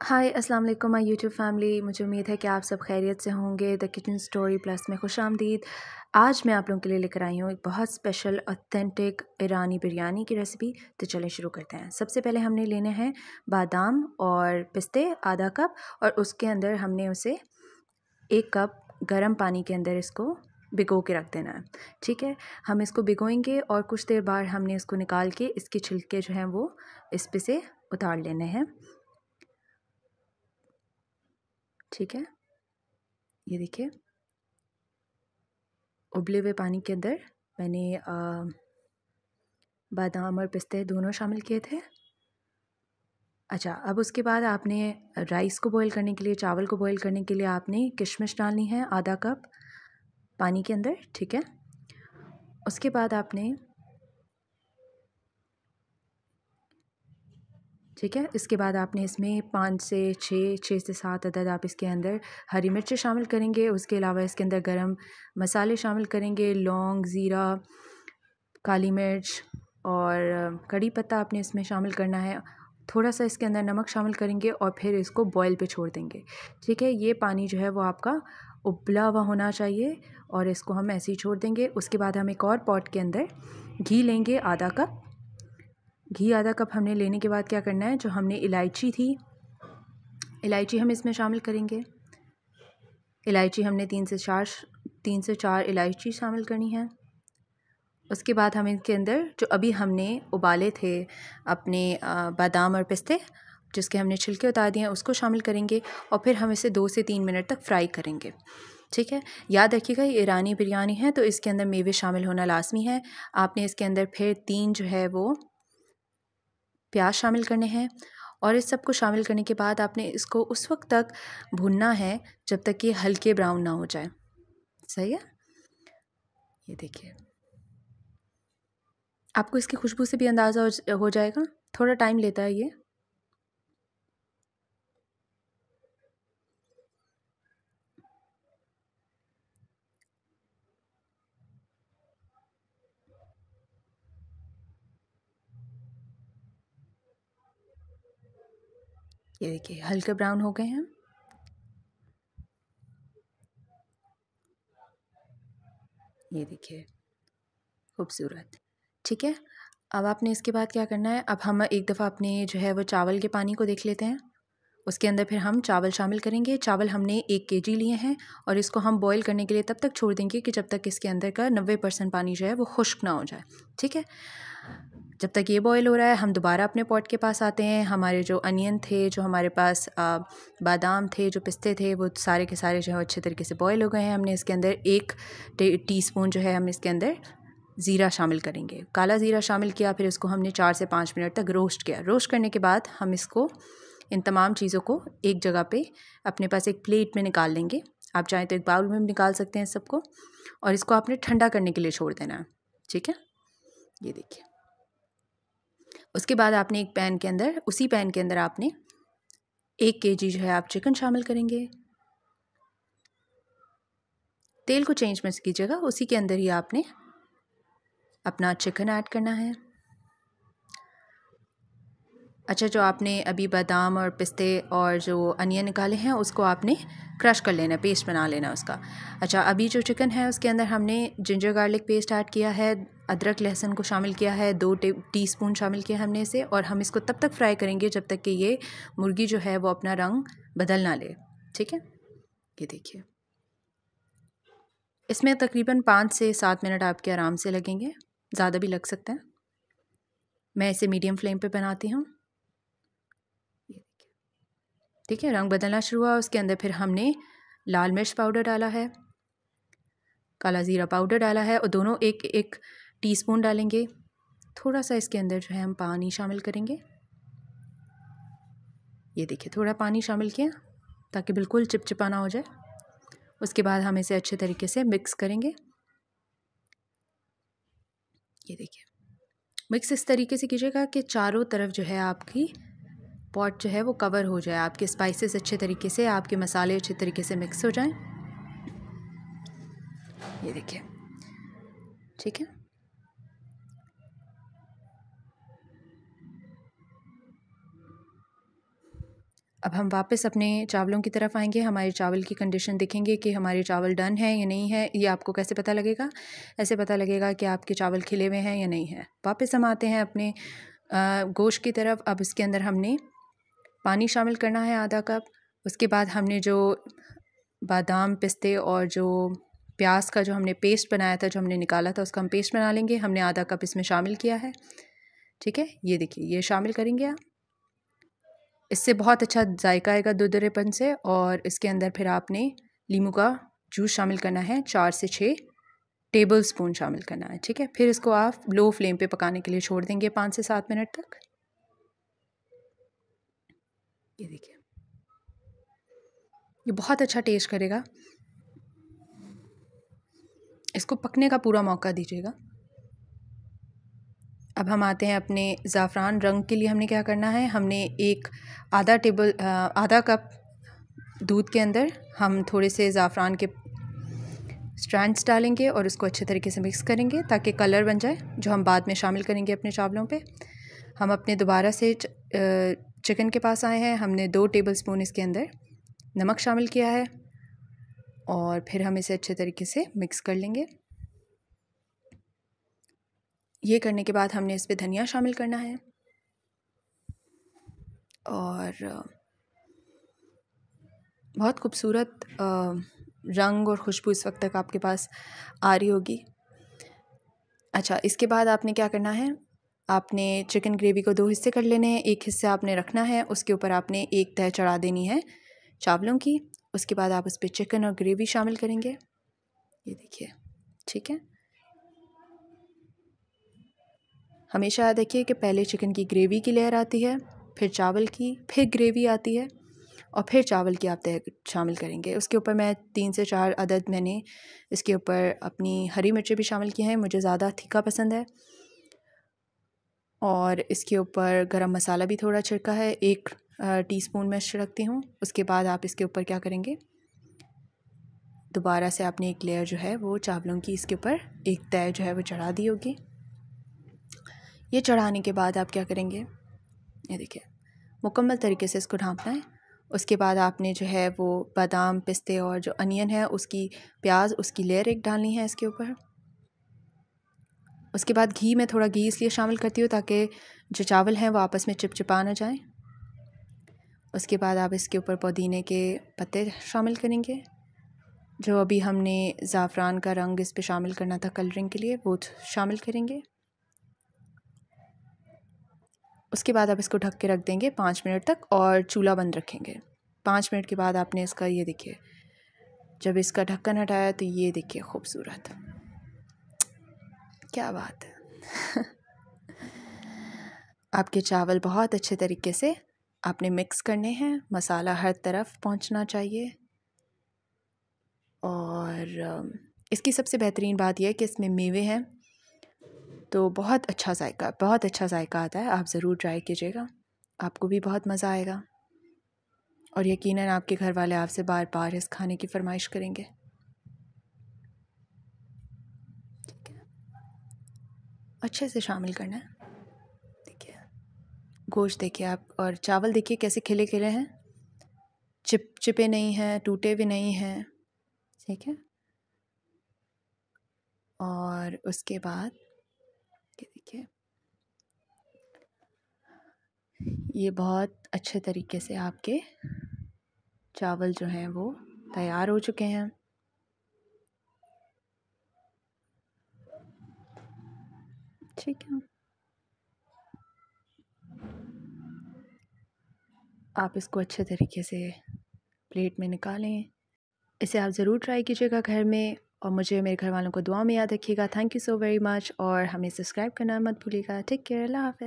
हाय अस्सलाम वालेकुम my YouTube family मुझे उम्मीद है कि आप सब खैरियत से होंगे। द किचन स्टोरी प्लस में खुश आमदीद आज मैं आप लोगों के लिए लेकर आई हूँ एक बहुत स्पेशल ऑथेंटिक ईरानी बिरयानी की रेसिपी तो चलें शुरू करते हैं। सबसे पहले हमने लेने हैं बादाम और पिस्ते, आधा कप और उसके अंदर हमने उसे एक कप गर्म पानी के अंदर इसको भिगो के रख देना है। ठीक है? हम इसको भिगोएँगे और कुछ देर बाद हमने इसको निकाल के इसके छिलके जो हैं वो इस पे से उतार लेने हैं। ठीक है? ये देखिए। उबले हुए पानी के अंदर मैंने बादाम और पिस्ते दोनों शामिल किए थे। अच्छा अब उसके बाद आपने राइस को बॉईल करने के लिए, चावल को बॉईल करने के लिए आपने किशमिश डालनी है आधा कप पानी के अंदर, ठीक है? उसके बाद आपने ठीक है? इसके बाद आपने इसमें पाँच से छः छः से सात अदद आप इसके अंदर हरी मिर्च शामिल करेंगे। उसके अलावा इसके अंदर गरम मसाले शामिल करेंगे। लौंग, ज़ीरा, काली मिर्च और कड़ी पत्ता आपने इसमें शामिल करना है। थोड़ा सा इसके अंदर नमक शामिल करेंगे और फिर इसको बॉयल पे छोड़ देंगे। ठीक है? ये पानी जो है वो आपका उबला हुआ होना चाहिए और इसको हम ऐसे ही छोड़ देंगे। उसके बाद हम एक और पॉट के अंदर घी लेंगे आधा कप। घी आधा कप हमने लेने के बाद क्या करना है, जो हमने इलायची थी, इलायची हम इसमें शामिल करेंगे। इलायची हमने तीन से चार, तीन से चार इलायची शामिल करनी है। उसके बाद हम इनके अंदर, जो अभी हमने उबाले थे, अपने बादाम और पिस्ते, जिसके हमने छिलके उतार दिए हैं, उसको शामिल करेंगे और फिर हम इसे दो से तीन मिनट तक फ्राई करेंगे। ठीक है? याद रखिएगा, ये ईरानी बिरयानी है तो इसके अंदर मेवे शामिल होना लाजमी है। आपने इसके अंदर फिर तीन जो है वो प्याज शामिल करने हैं और इस सबको शामिल करने के बाद आपने इसको उस वक्त तक भूनना है जब तक कि हल्के ब्राउन ना हो जाए। सही है? ये देखिए। आपको इसकी खुशबू से भी अंदाज़ा हो जाएगा। थोड़ा टाइम लेता है ये। ये देखिए, हल्के ब्राउन हो गए हैं। ये देखिए, खूबसूरत। ठीक है, अब आपने इसके बाद क्या करना है? अब हम एक दफ़ा अपने जो है वो चावल के पानी को देख लेते हैं। उसके अंदर फिर हम चावल शामिल करेंगे। चावल हमने एक के जी लिए हैं और इसको हम बॉईल करने के लिए तब तक छोड़ देंगे कि जब तक इसके अंदर का नब्बे परसेंट पानी जो है वो खुश्क ना हो जाए। ठीक है जब तक ये बॉयल हो रहा है, हम दोबारा अपने पॉट के पास आते हैं। हमारे जो अनियन थे, जो हमारे पास बादाम थे, जो पिस्ते थे, वो सारे के सारे जो है अच्छे तरीके से बॉयल हो गए हैं। हमने इसके अंदर एक टी स्पून जो है हम इसके अंदर ज़ीरा शामिल करेंगे। काला ज़ीरा शामिल किया, फिर इसको हमने चार से पाँच मिनट तक रोस्ट किया। रोस्ट करने के बाद हम इसको इन तमाम चीज़ों को एक जगह पे अपने पास एक प्लेट में निकाल लेंगे। आप चाहें तो एक बाउल में भी निकाल सकते हैं सबको और इसको आपने ठंडा करने के लिए छोड़ देना है। ठीक है? ये देखिए। उसके बाद आपने एक पैन के अंदर, उसी पैन के अंदर आपने एक के जी जो है आप चिकन शामिल करेंगे। तेल को चेंज मत कीजिएगा, उसी के अंदर ही आपने अपना चिकन ऐड करना है। अच्छा जो आपने अभी बादाम और पिस्ते और जो अनियन निकाले हैं, उसको आपने क्रश कर लेना, पेस्ट बना लेना उसका। अच्छा अभी जो चिकन है, उसके अंदर हमने जिंजर गार्लिक पेस्ट ऐड किया है, अदरक, लहसुन को शामिल किया है, दो टी स्पून शामिल किया हमने इसे, और हम इसको तब तक फ्राई करेंगे जब तक कि ये मुर्गी जो है, वो अपना रंग बदल ना ले। ठीक है? ये देखिए। इसमें तकरीबन पाँच से सात मिनट आपके आराम से लगेंगे, ज़्यादा भी लग सकते हैं। मैं इसे मीडियम फ्लेम पे बनाती हूँ। ठीक है रंग बदलना शुरू हुआ, उसके अंदर फिर हमने लाल मिर्च पाउडर डाला है, काला ज़ीरा पाउडर डाला है और दोनों एक एक टीस्पून डालेंगे। थोड़ा सा इसके अंदर जो है हम पानी शामिल करेंगे। ये देखिए, थोड़ा पानी शामिल किया ताकि बिल्कुल चिपचिपाना हो जाए। उसके बाद हम इसे अच्छे तरीके से मिक्स करेंगे। ये देखिए, मिक्स इस तरीके से कीजिएगा कि चारों तरफ़ जो है आपकी पॉट जो है वो कवर हो जाए। आपके स्पाइसेस अच्छे तरीके से, आपके मसाले अच्छे तरीके से मिक्स हो जाएँ। ये देखिए। ठीक है? अब हम वापस अपने चावलों की तरफ़ आएँगे। हमारे चावल की कंडीशन देखेंगे कि हमारे चावल डन है या नहीं है। ये आपको कैसे पता लगेगा? ऐसे पता लगेगा कि आपके चावल खिले हुए हैं या नहीं है। वापस हम आते हैं अपने गोश्त की तरफ़। अब इसके अंदर हमने पानी शामिल करना है आधा कप। उसके बाद हमने जो बादाम पिस्ते और जो प्याज का जो हमने पेस्ट बनाया था, जो हमने निकाला था, उसका हम पेस्ट बना लेंगे। हमने आधा कप इसमें शामिल किया है। ठीक है? ये देखिए, ये शामिल करेंगे आप। इससे बहुत अच्छा जायका आएगा दुदरेपन से और इसके अंदर फिर आपने लीमू का जूस शामिल करना है, चार से छः टेबल स्पून शामिल करना है। ठीक है? फिर इसको आप लो फ्लेम पे पकाने के लिए छोड़ देंगे पाँच से सात मिनट तक। ये देखिए। ये बहुत अच्छा टेस्ट करेगा। इसको पकने का पूरा मौका दीजिएगा। अब हम आते हैं अपने ज़ाफ़रान रंग के लिए हमने क्या करना है? हमने एक आधा टेबल आधा कप दूध के अंदर हम थोड़े से ज़ाफ़रान के स्ट्रैंड्स डालेंगे और उसको अच्छे तरीके से मिक्स करेंगे ताकि कलर बन जाए, जो हम बाद में शामिल करेंगे अपने चावलों पे। हम अपने दोबारा से चिकन के पास आए हैं। हमने दो टेबल स्पून इसके अंदर नमक शामिल किया है और फिर हम इसे अच्छे तरीके से मिक्स कर लेंगे। ये करने के बाद हमने इस पर धनिया शामिल करना है और बहुत खूबसूरत रंग और खुशबू इस वक्त तक आपके पास आ रही होगी। अच्छा इसके बाद आपने क्या करना है? आपने चिकन ग्रेवी को दो हिस्से कर लेने हैं, एक हिस्सा आपने रखना है, उसके ऊपर आपने एक तह चढ़ा देनी है चावलों की, उसके बाद आप उस पर चिकन और ग्रेवी शामिल करेंगे। ये देखिए, ठीक है? हमेशा याद रखिए कि पहले चिकन की ग्रेवी की लेयर आती है, फिर चावल की, फिर ग्रेवी आती है और फिर चावल की आप तय शामिल करेंगे। उसके ऊपर मैं तीन से चार अदद मैंने इसके ऊपर अपनी हरी मिर्चें भी शामिल की हैं, मुझे ज़्यादा तीखा पसंद है। और इसके ऊपर गरम मसाला भी थोड़ा छिड़का है, एक टीस्पून मैं छिड़कती हूँ। उसके बाद आप इसके ऊपर क्या करेंगे? दोबारा से आपने एक लेयर जो है, वो चावलों की इसके ऊपर एक तय जो है, वो चढ़ा दी होगी। ये चढ़ाने के बाद आप क्या करेंगे? ये देखिए, मुकम्मल तरीके से इसको ढाँपना है। उसके बाद आपने जो है, वो बादाम, पिस्ते और जो अनियन है, उसकी प्याज, उसकी लेयर एक डालनी है इसके ऊपर। उसके बाद घी में थोड़ा घी इसलिए शामिल करती हूँ ताकि जो चावल हैं वो आपस में चिपचिपा ना जाएँ। उसके बाद आप इसके ऊपर पुदीने के पत्ते शामिल करेंगे। जो अभी हमने ज़ाफ़रान का रंग इस पर शामिल करना था कलरिंग के लिए, वो शामिल करेंगे। उसके बाद आप इसको ढक के रख देंगे पाँच मिनट तक और चूल्हा बंद रखेंगे। पाँच मिनट के बाद आपने इसका, ये देखिए, जब इसका ढक्कन हटाया तो ये देखिए खूबसूरत। क्या बात है? आपके चावल बहुत अच्छे तरीके से आपने मिक्स करने हैं, मसाला हर तरफ़ पहुँचना चाहिए। और इसकी सबसे बेहतरीन बात यह है कि इसमें मेवे हैं तो बहुत अच्छा जायका, बहुत अच्छा जायका आता है, आप ज़रूर ट्राई कीजिएगा, आपको भी बहुत मज़ा आएगा। और यकीनन आपके घर वाले आपसे बार बार इस खाने की फरमाइश करेंगे ठीक है अच्छे से शामिल करना है। देखिए, गोश्त देखिए आप और चावल देखिए कैसे खिले खिले हैं। चिप, चिपे नहीं हैं, टूटे भी नहीं हैं, ठीक है? और उसके बाद देखिए, ये बहुत अच्छे तरीके से आपके चावल जो हैं वो तैयार हो चुके हैं। ठीक है। आप इसको अच्छे तरीके से प्लेट में निकालें। इसे आप ज़रूर ट्राई कीजिएगा घर में और मुझे मेरे घर वालों को दुआ में याद रखिएगा। Thank you so very much और हमें सब्सक्राइब करना मत भूलिएगा। ठीक केयर, अल्लाह हाफ़